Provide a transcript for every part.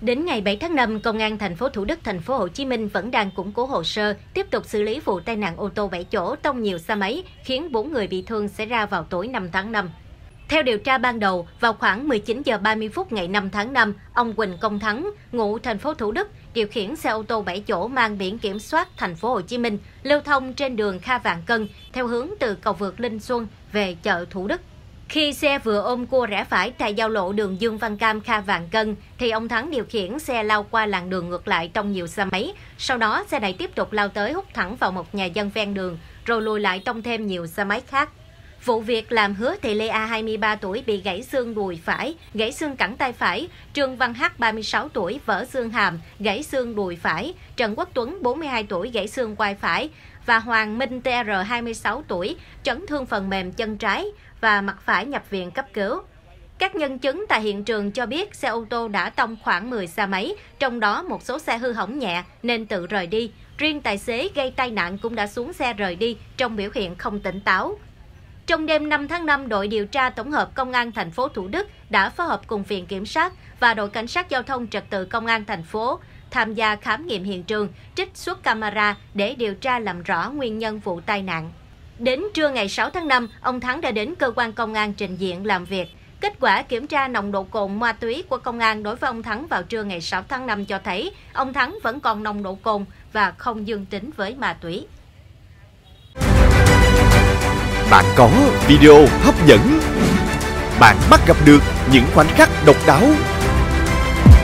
Đến ngày 7 tháng 5, Công an thành phố Thủ Đức, thành phố Hồ Chí Minh vẫn đang củng cố hồ sơ, tiếp tục xử lý vụ tai nạn ô tô 7 chỗ tông nhiều xe máy, khiến 4 người bị thương xảy ra vào tối 5 tháng 5. Theo điều tra ban đầu, vào khoảng 19 giờ 30 phút ngày 5 tháng 5, ông Quỳnh Công Thắng, ngụ thành phố Thủ Đức, điều khiển xe ô tô 7 chỗ mang biển kiểm soát thành phố Hồ Chí Minh, lưu thông trên đường Kha Vạn Cân theo hướng từ cầu vượt Linh Xuân về chợ Thủ Đức. Khi xe vừa ôm cua rẽ phải tại giao lộ đường Dương Văn Cam Kha Vạn Cân, thì ông Thắng điều khiển xe lao qua làn đường ngược lại trong nhiều xe máy. Sau đó, xe này tiếp tục lao tới hút thẳng vào một nhà dân ven đường, rồi lùi lại tông thêm nhiều xe máy khác. Vụ việc làm hứa thị Lê A 23 tuổi bị gãy xương đùi phải, gãy xương cẳng tay phải, Trương Văn H 36 tuổi vỡ xương hàm, gãy xương đùi phải, Trần Quốc Tuấn 42 tuổi gãy xương quai phải và Hoàng Minh TR 26 tuổi chấn thương phần mềm chân trái và mặt phải nhập viện cấp cứu. Các nhân chứng tại hiện trường cho biết xe ô tô đã tông khoảng 10 xe máy, trong đó một số xe hư hỏng nhẹ nên tự rời đi. Riêng tài xế gây tai nạn cũng đã xuống xe rời đi trong biểu hiện không tỉnh táo. Trong đêm 5 tháng 5, đội điều tra tổng hợp Công an thành phố Thủ Đức đã phối hợp cùng Viện Kiểm sát và đội Cảnh sát Giao thông Trật tự Công an thành phố tham gia khám nghiệm hiện trường, trích xuất camera để điều tra làm rõ nguyên nhân vụ tai nạn. Đến trưa ngày 6 tháng 5, ông Thắng đã đến cơ quan công an trình diện làm việc. Kết quả kiểm tra nồng độ cồn ma túy của công an đối với ông Thắng vào trưa ngày 6 tháng 5 cho thấy ông Thắng vẫn còn nồng độ cồn và không dương tính với ma túy. Bạn có video hấp dẫn Bạn bắt gặp được những khoảnh khắc độc đáo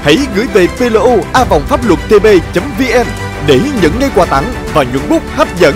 Hãy gửi về plo a vòng pháp luật tb.vn để nhận ngay quà tặng và những bút hấp dẫn